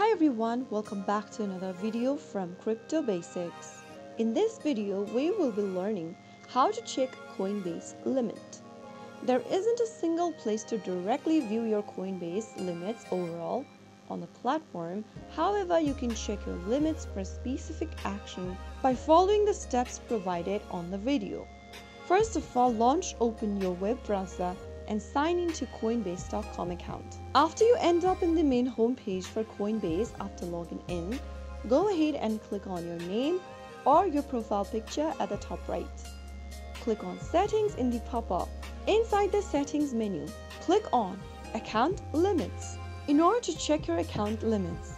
Hi everyone, welcome back to another video from Crypto Basics. In this video, we will be learning how to check Coinbase limit. There isn't a single place to directly view your Coinbase limits overall on the platform. However, you can check your limits for a specific action by following the steps provided on the video. First of all, launch open your web browser and sign into Coinbase.com account. After you end up in the main homepage for Coinbase after logging in, go ahead and click on your name or your profile picture at the top right. Click on Settings in the pop-up. Inside the Settings menu, click on Account Limits. In order to check your account limits,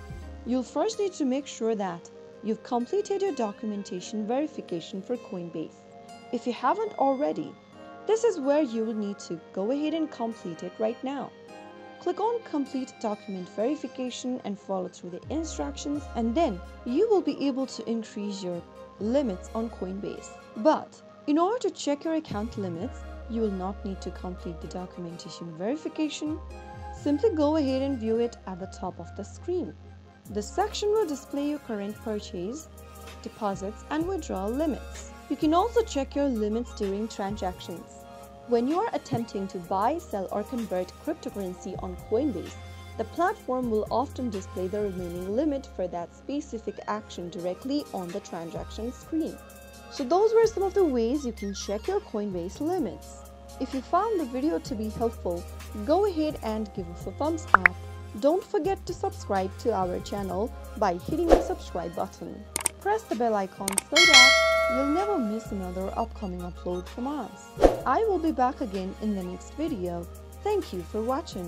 you'll first need to make sure that you've completed your documentation verification for Coinbase. If you haven't already, this is where you will need to go ahead and complete it right now. Click on complete document verification and follow through the instructions and then you will be able to increase your limits on Coinbase. But in order to check your account limits, you will not need to complete the documentation verification. Simply go ahead and view it at the top of the screen. This section will display your current purchase, deposits and withdrawal limits. You can also check your limits during transactions. When you are attempting to buy, sell, or convert cryptocurrency on Coinbase, the platform will often display the remaining limit for that specific action directly on the transaction screen. So those were some of the ways you can check your Coinbase limits. If you found the video to be helpful, go ahead and give us a thumbs up. Don't forget to subscribe to our channel by hitting the subscribe button. Press the bell icon so that another upcoming upload from us. I will be back again in the next video. Thank you for watching.